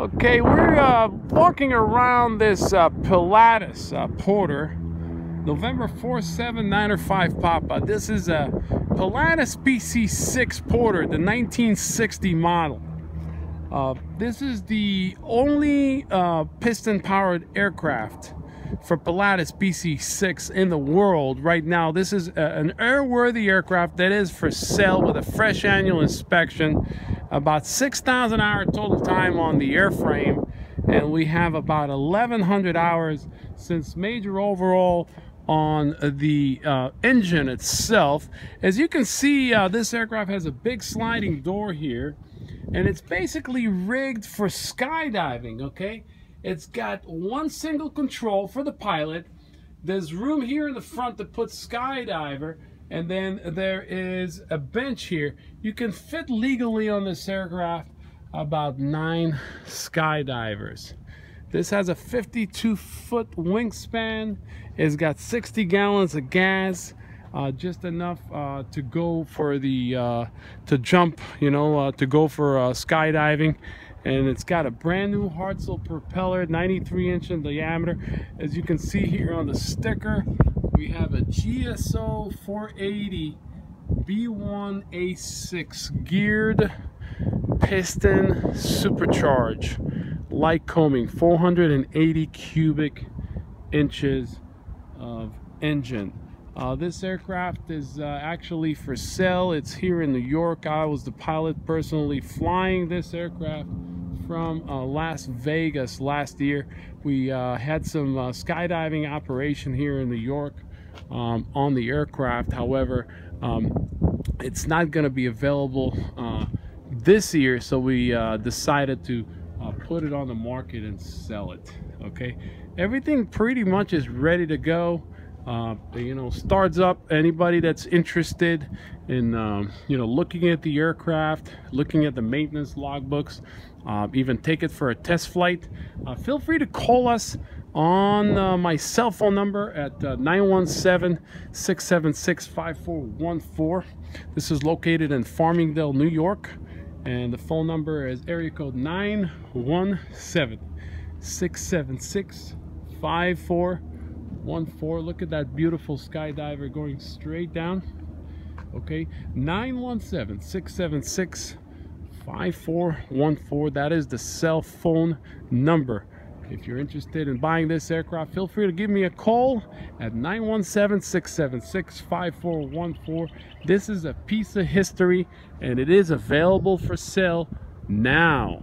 Okay, we're uh, walking around this uh, Pilatus uh, Porter, November 47905 Papa. This is a Pilatus PC6 Porter, the 1960 model. Uh, this is the only uh, piston-powered aircraft for Pilatus PC6 in the world right now. This is a, an airworthy aircraft that is for sale with a fresh annual inspection about 6,000 hour total time on the airframe and we have about 1,100 hours since major overhaul on the uh, engine itself. As you can see, uh, this aircraft has a big sliding door here and it's basically rigged for skydiving, okay? It's got one single control for the pilot. There's room here in the front to put skydiver and then there is a bench here. You can fit legally on this aircraft about nine skydivers. This has a 52 foot wingspan. It's got 60 gallons of gas. Uh, just enough uh, to go for the uh, to jump you know uh, to go for uh, skydiving and it's got a brand new Hartzell propeller 93 inch in diameter as you can see here on the sticker we have a GSO 480 B1A6 geared piston supercharge. Lycoming 480 cubic inches of engine. Uh, this aircraft is uh, actually for sale. It's here in New York. I was the pilot personally flying this aircraft from uh, Las Vegas last year. We uh, had some uh, skydiving operation here in New York um, on the aircraft. However, um, it's not going to be available uh, this year, so we uh, decided to uh, put it on the market and sell it. Okay, everything pretty much is ready to go. Uh, you know, starts up anybody that's interested in, um, you know, looking at the aircraft, looking at the maintenance logbooks, uh, even take it for a test flight. Uh, feel free to call us on uh, my cell phone number at 917-676-5414. Uh, this is located in Farmingdale, New York. And the phone number is area code 917-676-5414. Look at that beautiful skydiver going straight down. Okay, 917-676-5414. That is the cell phone number if you're interested in buying this aircraft, feel free to give me a call at 917-676-5414. This is a piece of history and it is available for sale now.